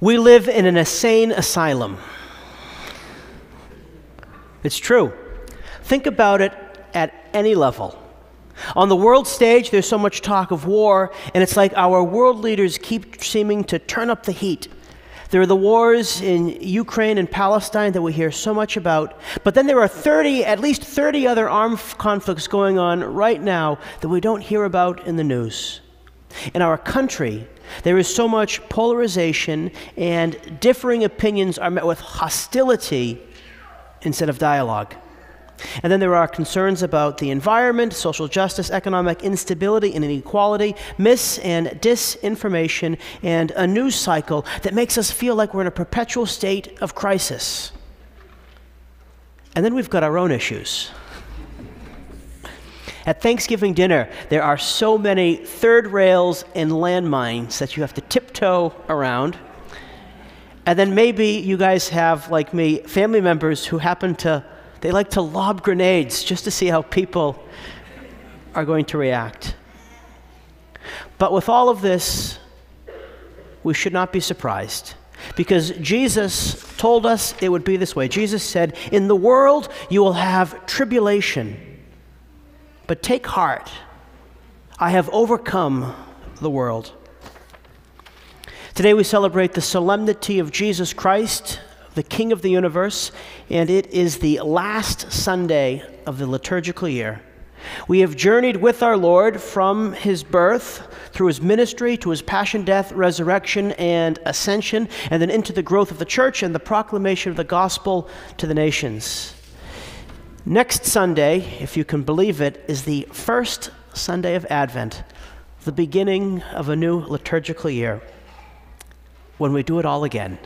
We live in an insane asylum. It's true. Think about it at any level. On the world stage, there's so much talk of war, and it's like our world leaders keep seeming to turn up the heat. There are the wars in Ukraine and Palestine that we hear so much about, but then there are 30, at least 30 other armed conflicts going on right now that we don't hear about in the news. In our country, there is so much polarization, and differing opinions are met with hostility instead of dialogue. And then there are concerns about the environment, social justice, economic instability and inequality, mis and disinformation, and a news cycle that makes us feel like we're in a perpetual state of crisis. And then we've got our own issues. At Thanksgiving dinner, there are so many third rails and landmines that you have to tiptoe around. And then maybe you guys have, like me, family members who happen to, they like to lob grenades just to see how people are going to react. But with all of this, we should not be surprised because Jesus told us it would be this way. Jesus said, In the world you will have tribulation. But take heart, I have overcome the world. Today we celebrate the solemnity of Jesus Christ, the King of the universe, and it is the last Sunday of the liturgical year. We have journeyed with our Lord from his birth through his ministry to his passion, death, resurrection, and ascension, and then into the growth of the church and the proclamation of the gospel to the nations. Next Sunday, if you can believe it, is the first Sunday of Advent, the beginning of a new liturgical year, when we do it all again.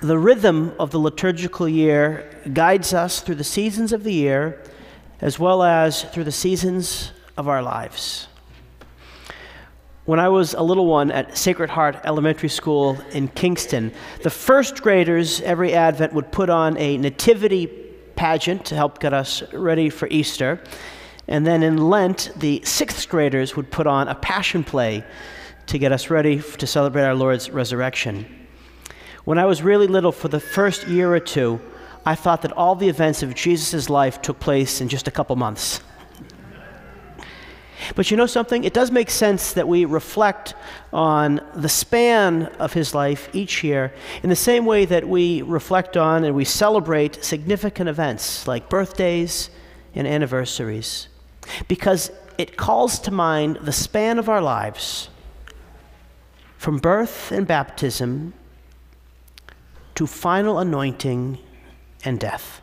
the rhythm of the liturgical year guides us through the seasons of the year as well as through the seasons of our lives. When I was a little one at Sacred Heart Elementary School in Kingston, the first graders every Advent would put on a nativity pageant to help get us ready for Easter. And then in Lent, the sixth graders would put on a passion play to get us ready to celebrate our Lord's resurrection. When I was really little, for the first year or two, I thought that all the events of Jesus' life took place in just a couple months. But you know something? It does make sense that we reflect on the span of his life each year in the same way that we reflect on and we celebrate significant events like birthdays and anniversaries. Because it calls to mind the span of our lives from birth and baptism to final anointing and death.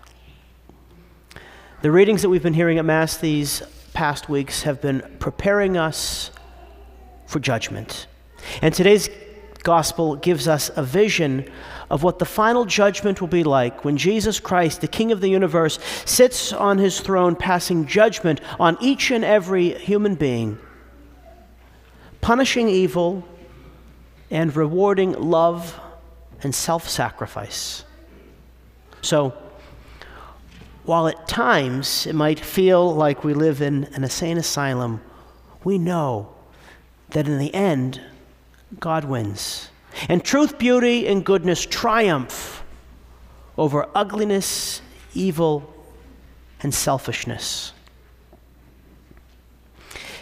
The readings that we've been hearing at Mass these past weeks have been preparing us for judgment. And today's gospel gives us a vision of what the final judgment will be like when Jesus Christ, the King of the universe, sits on his throne passing judgment on each and every human being, punishing evil and rewarding love and self sacrifice. So, while at times it might feel like we live in an insane asylum, we know that in the end, God wins. And truth, beauty, and goodness triumph over ugliness, evil, and selfishness.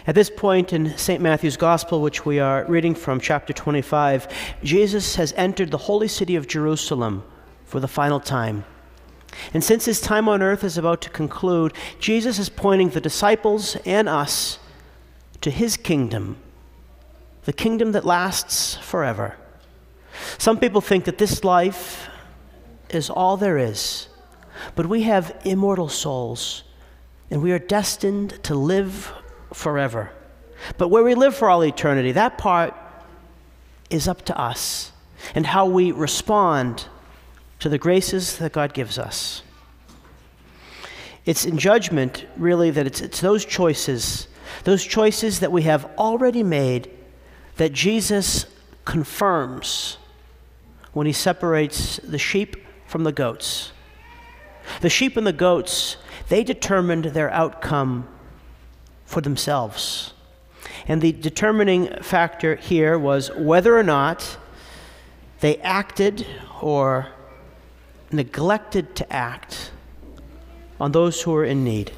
At this point in St. Matthew's Gospel, which we are reading from chapter 25, Jesus has entered the holy city of Jerusalem for the final time. And since his time on earth is about to conclude, Jesus is pointing the disciples and us to his kingdom, the kingdom that lasts forever. Some people think that this life is all there is, but we have immortal souls, and we are destined to live forever. But where we live for all eternity, that part is up to us and how we respond to the graces that God gives us. It's in judgment, really, that it's, it's those choices, those choices that we have already made, that Jesus confirms when he separates the sheep from the goats. The sheep and the goats, they determined their outcome for themselves. And the determining factor here was whether or not they acted or neglected to act on those who are in need.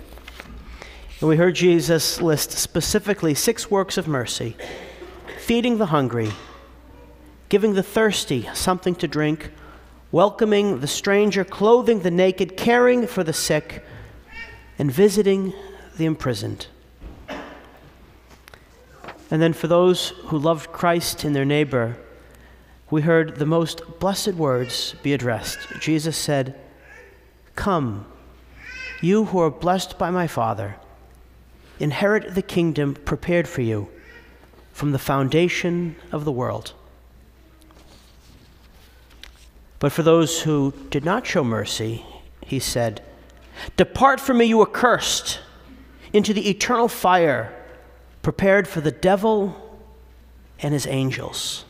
And we heard Jesus list specifically six works of mercy feeding the hungry, giving the thirsty something to drink, welcoming the stranger, clothing the naked, caring for the sick, and visiting the imprisoned. And then for those who loved Christ and their neighbor, we heard the most blessed words be addressed. Jesus said, Come, you who are blessed by my Father, inherit the kingdom prepared for you from the foundation of the world. But for those who did not show mercy, he said, Depart from me, you accursed, into the eternal fire prepared for the devil and his angels.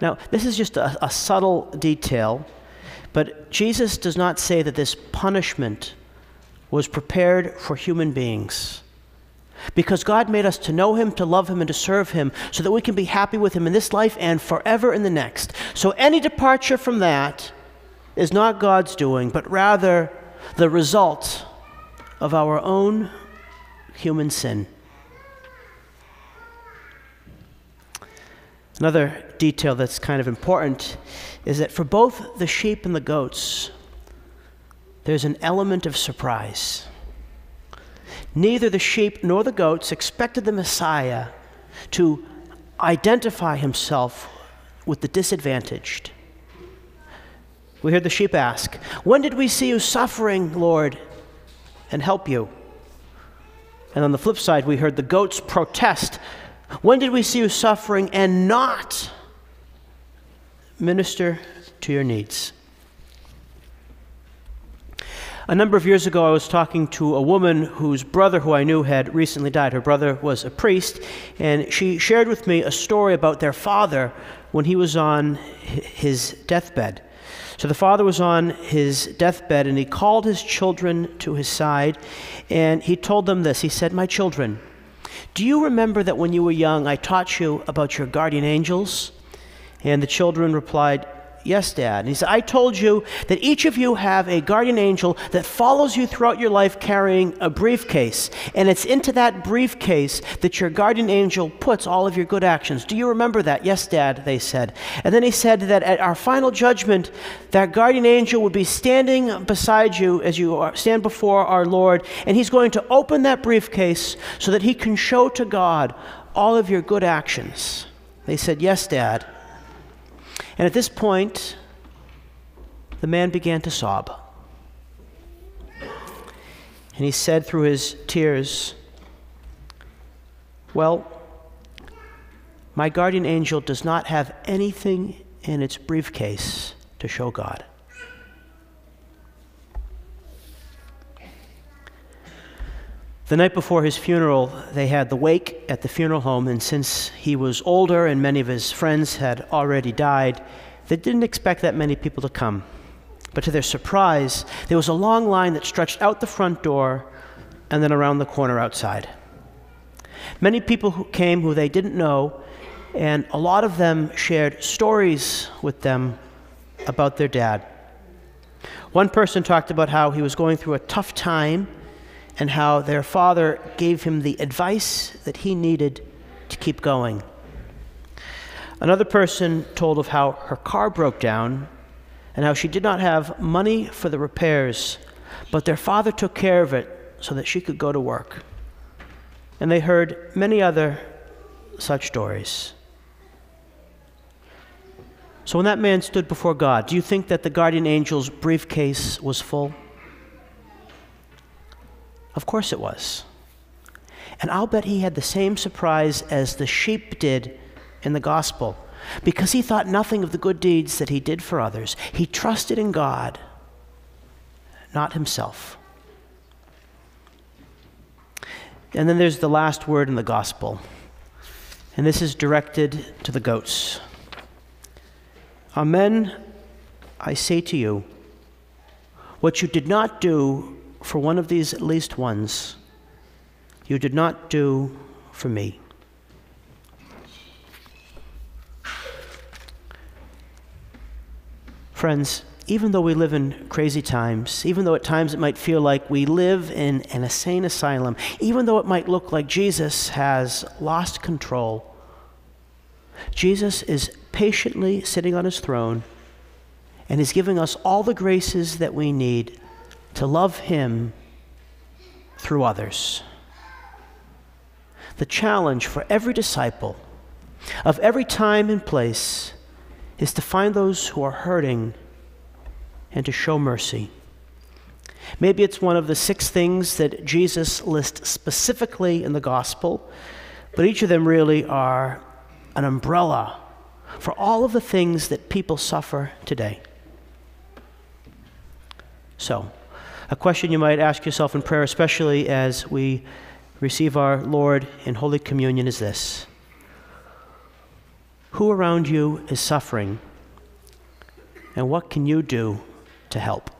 Now, this is just a, a subtle detail, but Jesus does not say that this punishment was prepared for human beings. Because God made us to know Him, to love Him, and to serve Him so that we can be happy with Him in this life and forever in the next. So any departure from that is not God's doing, but rather the result of our own human sin. Another detail that's kind of important is that for both the sheep and the goats, there's an element of surprise. Neither the sheep nor the goats expected the Messiah to identify himself with the disadvantaged. We heard the sheep ask, When did we see you suffering, Lord, and help you? And on the flip side, we heard the goats protest, When did we see you suffering and not minister to your needs? A number of years ago, I was talking to a woman whose brother, who I knew, had recently died. Her brother was a priest, and she shared with me a story about their father when he was on his deathbed. So the father was on his deathbed, and he called his children to his side, and he told them this He said, My children, do you remember that when you were young, I taught you about your guardian angels? And the children replied, Yes, Dad. And he said, I told you that each of you have a guardian angel that follows you throughout your life carrying a briefcase. And it's into that briefcase that your guardian angel puts all of your good actions. Do you remember that? Yes, Dad, they said. And then he said that at our final judgment, that guardian angel would be standing beside you as you stand before our Lord. And he's going to open that briefcase so that he can show to God all of your good actions. They said, Yes, Dad. And at this point, the man began to sob. And he said through his tears, Well, my guardian angel does not have anything in its briefcase to show God. The night before his funeral, they had the wake at the funeral home, and since he was older and many of his friends had already died, they didn't expect that many people to come. But to their surprise, there was a long line that stretched out the front door and then around the corner outside. Many people who came who they didn't know, and a lot of them shared stories with them about their dad. One person talked about how he was going through a tough time and how their father gave him the advice that he needed to keep going. Another person told of how her car broke down and how she did not have money for the repairs, but their father took care of it so that she could go to work. And they heard many other such stories. So when that man stood before God, do you think that the guardian angel's briefcase was full? Of course it was. And I'll bet he had the same surprise as the sheep did in the gospel because he thought nothing of the good deeds that he did for others. He trusted in God, not himself. And then there's the last word in the gospel, and this is directed to the goats. Amen, I say to you, what you did not do for one of these at least ones, you did not do for me. Friends, even though we live in crazy times, even though at times it might feel like we live in an insane asylum, even though it might look like Jesus has lost control, Jesus is patiently sitting on his throne and is giving us all the graces that we need to love him through others. The challenge for every disciple of every time and place is to find those who are hurting and to show mercy. Maybe it's one of the six things that Jesus lists specifically in the gospel, but each of them really are an umbrella for all of the things that people suffer today. So, a question you might ask yourself in prayer, especially as we receive our Lord in Holy Communion, is this Who around you is suffering, and what can you do to help?